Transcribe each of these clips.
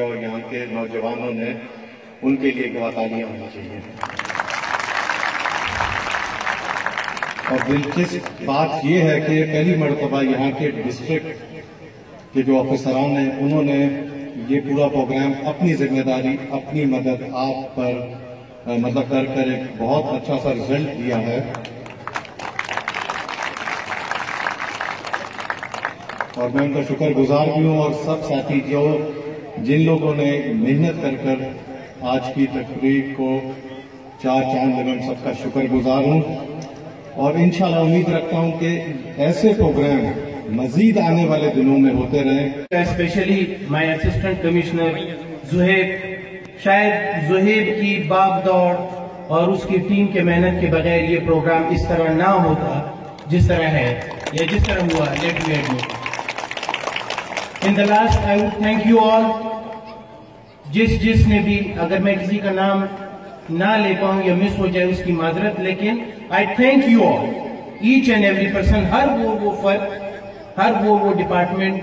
کیا اور یہاں کے نوجوانوں نے ان کے لیے گواہ تعلیاں ہونی چاہیے۔ اور دلچسپ بات یہ ہے کہ پہلی مرتبہ یہاں کے ڈسٹرکٹ کے جو آفیسران ہیں، انہوں نے یہ پورا پروگرام اپنی ذمہ داری، اپنی مدد آپ پر مدد مطلب کر کر ایک بہت اچھا سا رزلٹ دیا ہے۔ اور میں ان کا شکر گزار بھی ہوں اور سب ساتھی جو جن لوگوں نے محنت کر کر آج کی تقریب کو چار چاند لگن سب کا شکر گزار ہوں اور انشاءاللہ امید رکھتا ہوں کہ ایسے پروگرام مزید آنے والے دنوں میں ہوتے رہیں۔ Especially my assistant commissioner Zohaib شاید زہیب کی باپ دوڑ اور اس کی ٹیم کے محنت کے بغیر یہ پروگرام اس طرح نہ ہوتا جس طرح ہے یا جس طرح ہوا لیٹ ویٹ میں in the last I would thank you all جس جس نے بھی اگر میں کسی کا نام نہ لے پاؤں یا مس ہو جائے اس کی معذرت، لیکن I thank you all each and every person ہر وہ وہ فرق ہر وہ وہ ڈپارٹمنٹ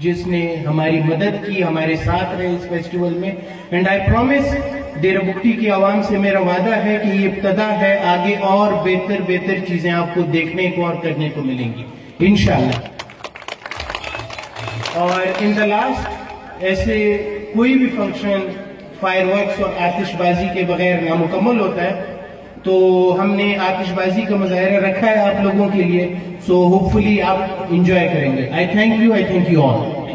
جس نے ہماری مدد کی، ہمارے ساتھ رہے اس فیسٹیول میں. And I promise Dera Bugti کی عوام سے میرا وعدہ ہے کہ یہ ابتدا ہے، آگے اور بہتر بہتر چیزیں آپ کو دیکھنے کو اور کرنے کو ملیں گی. انشاءاللہ. اور ان دا لاسٹ ایسے کوئی بھی فنکشن فائر ورکس اور آتش بازی کے بغیر نامکمل ہوتا ہے، تو ہم نے آتش بازی کا مظاہرہ رکھا ہے آپ لوگوں کے لیے سو ہوپ فلی آپ انجوائے کریں گے۔ I thank you I thank you all